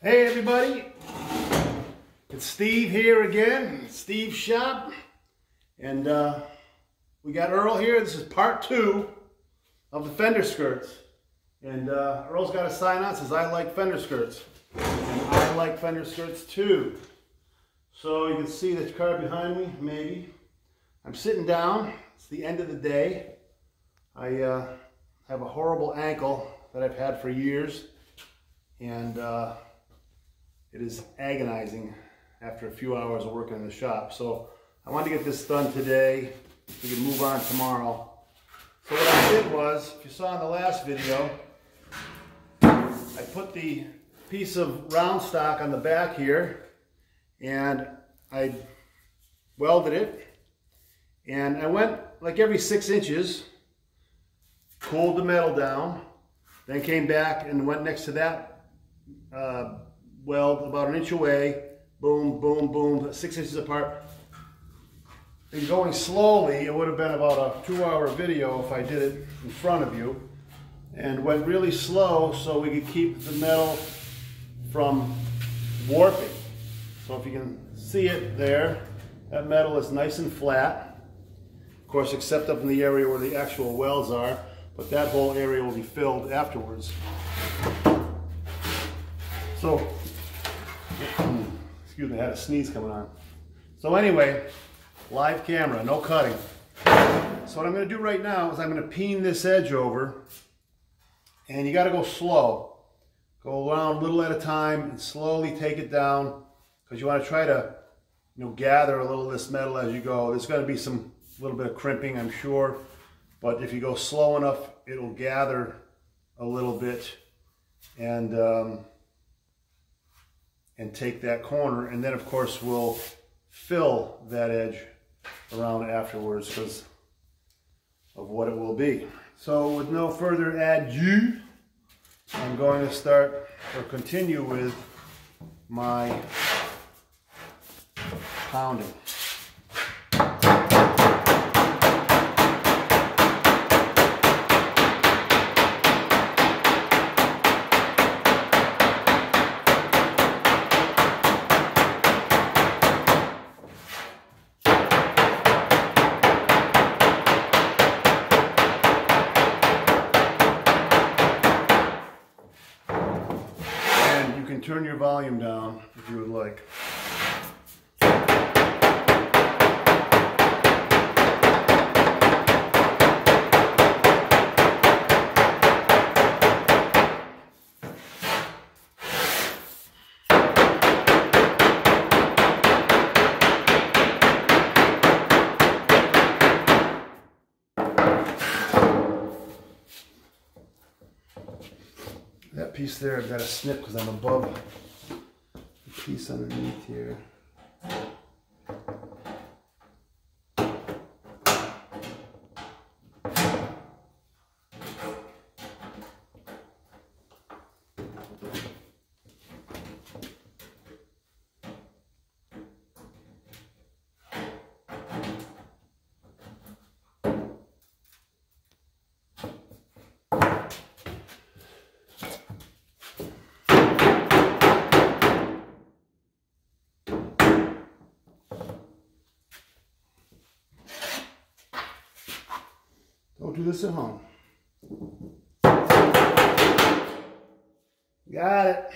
Hey everybody, it's Steve here again, Steve's Shop. And uh, we got Earl here. This is part two of the fender skirts. And uh, Earl's got a sign on says, I like fender skirts. And I like fender skirts too. So you can see the car behind me, maybe. I'm sitting down. It's the end of the day. I uh, have a horrible ankle that I've had for years. And uh, it is agonizing after a few hours of working in the shop. So I wanted to get this done today. We can move on tomorrow. So what I did was, if you saw in the last video, I put the piece of round stock on the back here and I welded it and I went like every six inches, cooled the metal down, then came back and went next to that uh, weld about an inch away, boom, boom, boom, six inches apart. And going slowly, it would have been about a two hour video if I did it in front of you. And went really slow so we could keep the metal from warping. So if you can see it there, that metal is nice and flat. Of course, except up in the area where the actual welds are, but that whole area will be filled afterwards. So, excuse me, I had a sneeze coming on. So anyway, live camera, no cutting. So what I'm gonna do right now is I'm gonna peen this edge over and you gotta go slow. Go around a little at a time and slowly take it down because you wanna try to you know, gather a little of this metal as you go. There's gonna be some little bit of crimping, I'm sure, but if you go slow enough, it'll gather a little bit and um, and take that corner. And then of course we'll fill that edge around afterwards because of what it will be. So with no further ado, I'm going to start or continue with my pounding. Volume down if you would like. That piece there, I've got to snip because I'm above piece underneath here. Do this at home. Got it.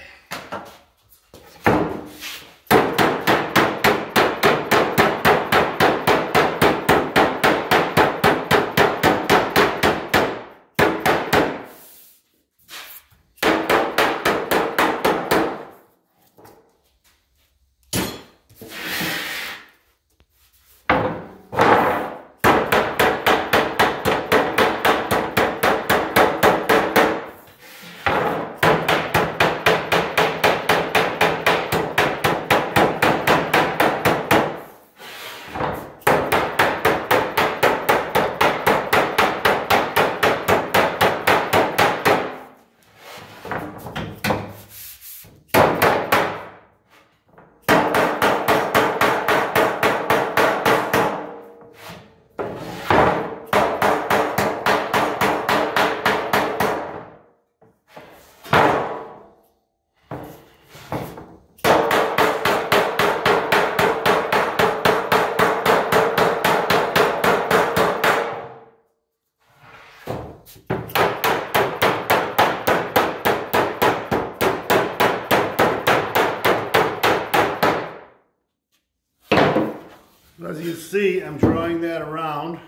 As you see, I'm drawing that around,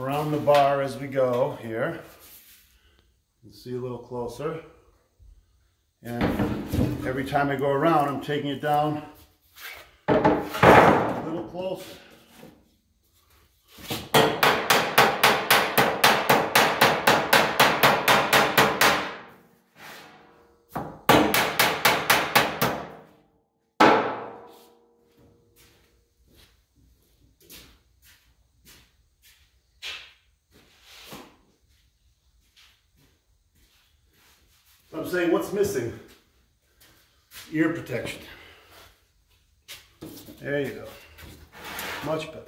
around the bar as we go here. See a little closer. And every time I go around, I'm taking it down a little closer. I'm saying, what's missing? Ear protection. There you go. Much better.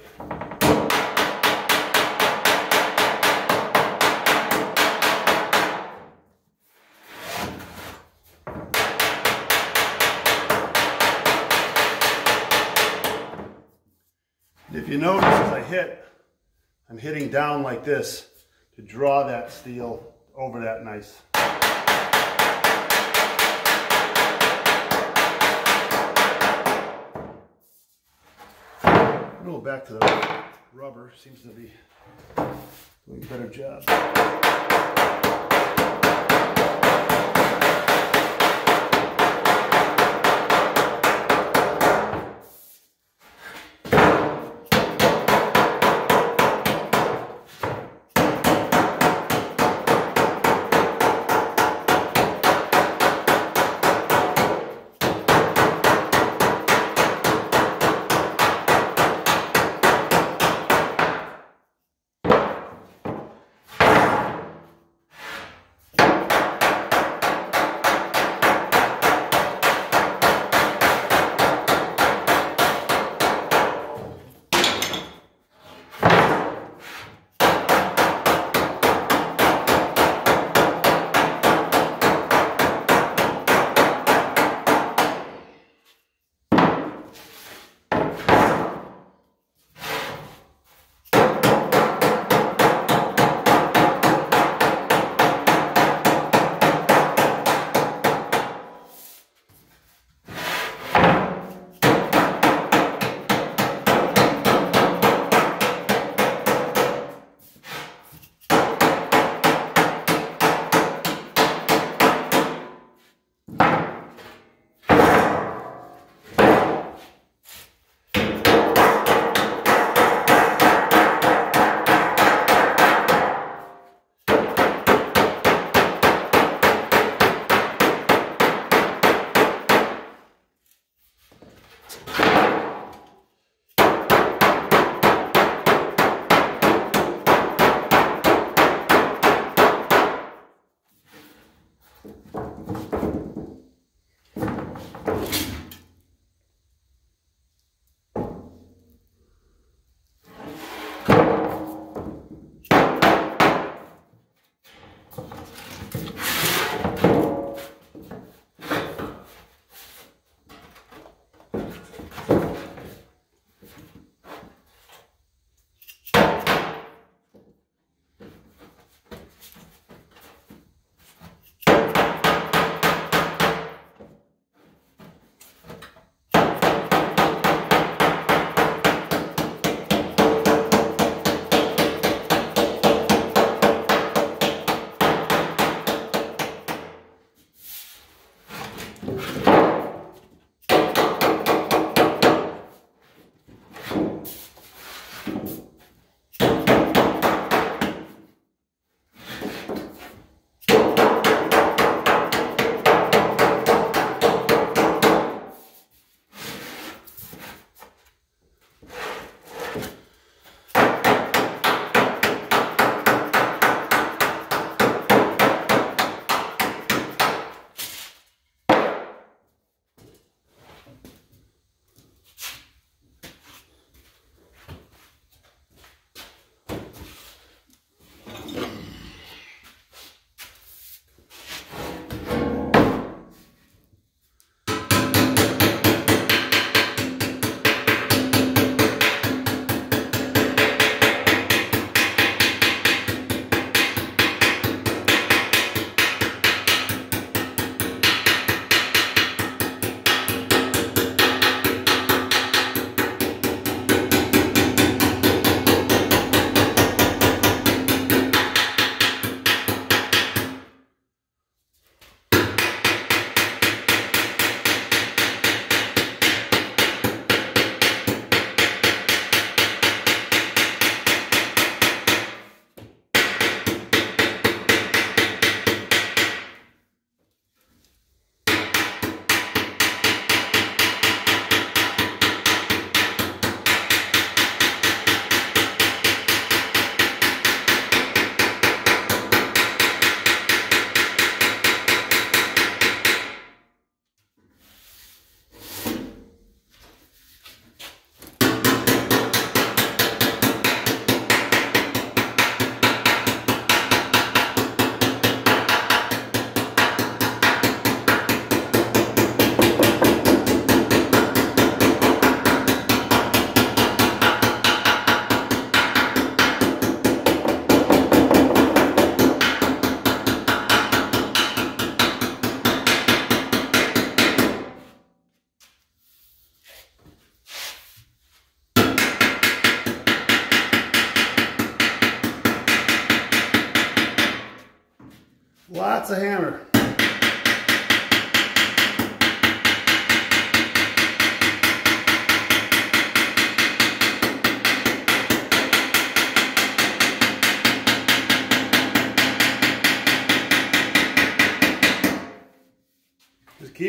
If you notice as I hit, I'm hitting down like this to draw that steel over that nice. Little back to the rubber, seems to be doing a better job.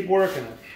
Keep working it.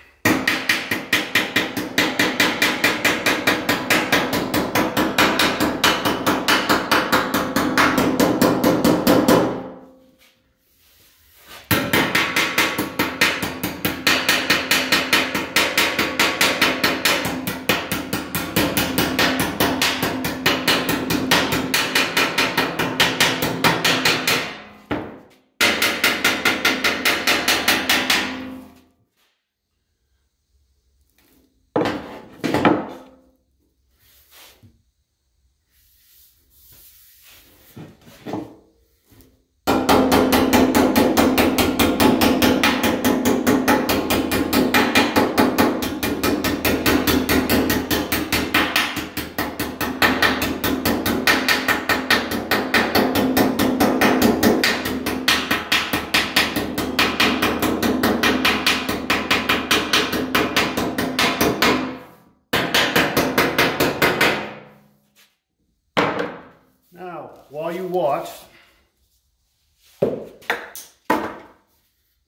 Now, while you watch,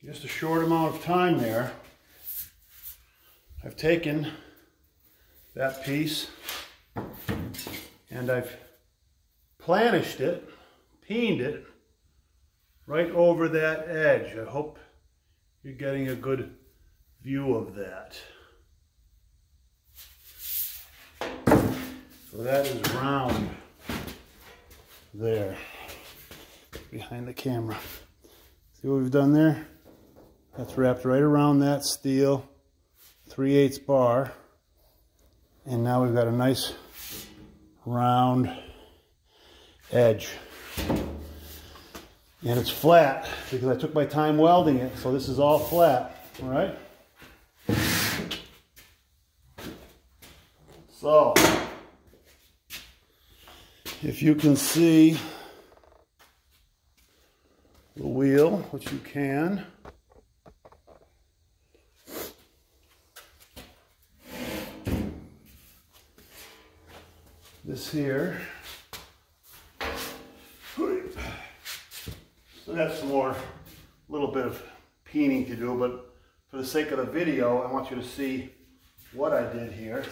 just a short amount of time there, I've taken that piece and I've planished it, peened it right over that edge. I hope you're getting a good view of that. So that is round there behind the camera. See what we've done there? That's wrapped right around that steel 3 8 bar. And now we've got a nice round edge. And it's flat because I took my time welding it, so this is all flat, all right? So, if you can see the wheel, which you can, this here, so that's some more, little bit of peening to do, but for the sake of the video, I want you to see what I did here.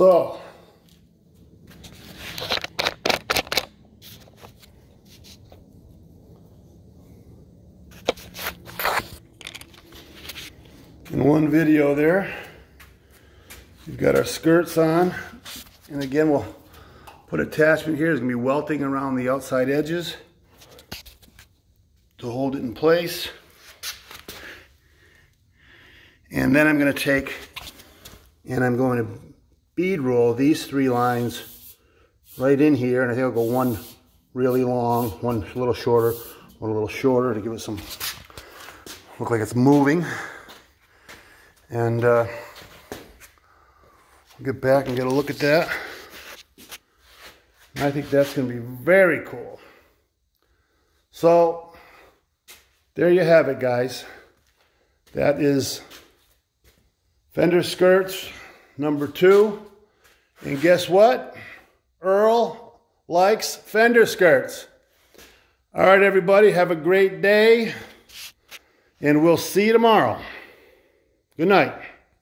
So, in one video there, we've got our skirts on, and again, we'll put attachment here. There's gonna be welting around the outside edges to hold it in place. And then I'm going to take and I'm going to bead roll these three lines right in here. And I think I'll go one really long, one a little shorter, one a little shorter to give it some, look like it's moving. And uh, get back and get a look at that. I think that's going to be very cool. So, there you have it, guys. That is fender skirts number two. And guess what? Earl likes fender skirts. All right, everybody, have a great day. And we'll see you tomorrow. Good night.